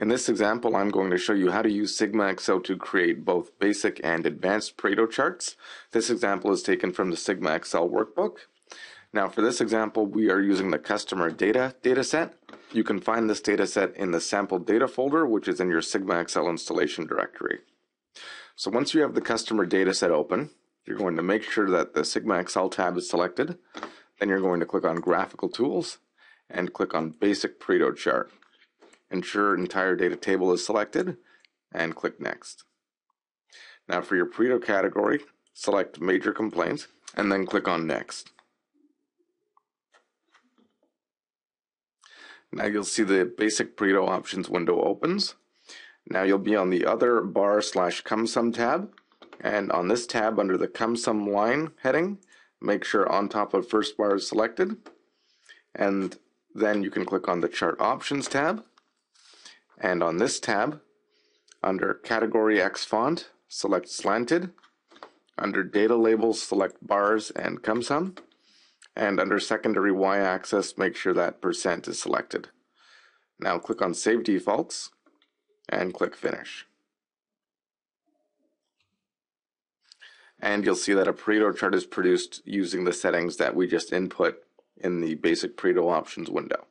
In this example, I'm going to show you how to use SigmaXL to create both basic and advanced Pareto charts. This example is taken from the SigmaXL workbook. Now for this example, we are using the customer data dataset. You can find this dataset in the sample data folder, which is in your SigmaXL installation directory. So once you have the customer dataset open, you're going to make sure that the SigmaXL tab is selected. Then you're going to click on graphical tools and click on basic Pareto chart. Ensure entire data table is selected and click Next. Now for your Pareto category, select Major Complaints and then click on Next. Now you'll see the basic Pareto options window opens. Now you'll be on the other bar slash CumSum tab. And on this tab under the CumSum line heading, make sure on top of first bar is selected. And then you can click on the chart options tab. And on this tab, under Category X font, select Slanted. Under Data Labels, select Bars and CumSum. And under Secondary Y-axis, make sure that percent is selected. Now click on Save Defaults and click Finish. And you'll see that a Pareto chart is produced using the settings that we just input in the basic Pareto options window.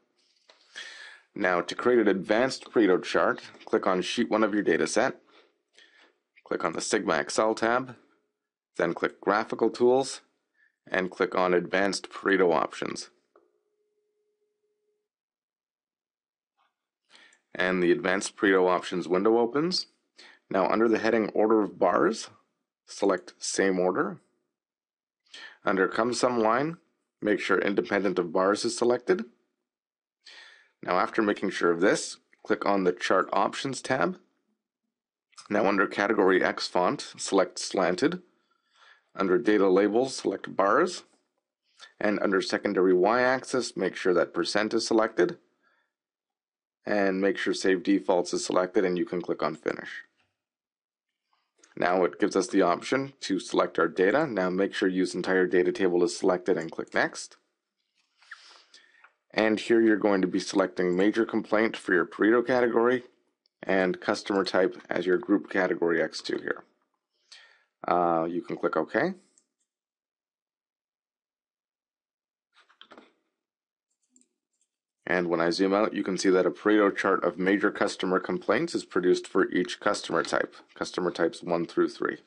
Now to create an advanced Pareto chart, click on sheet 1 of your dataset, click on the SigmaXL tab, then click Graphical Tools, and click on Advanced Pareto Options. And the Advanced Pareto Options window opens. Now under the heading Order of Bars, select Same Order. Under Come CumSum line, make sure Independent of Bars is selected. Now after making sure of this, click on the Chart Options tab. Now under Category X font, select Slanted. Under Data Labels, select Bars. And under Secondary Y-axis, make sure that percent is selected. And make sure Save Defaults is selected and you can click on Finish. Now it gives us the option to select our data. Now make sure Use Entire Data Table is selected and click Next. And here you're going to be selecting major complaint for your Pareto category and customer type as your group category X2 here. Uh, you can click OK. And when I zoom out, you can see that a Pareto chart of major customer complaints is produced for each customer type, customer types 1 through 3.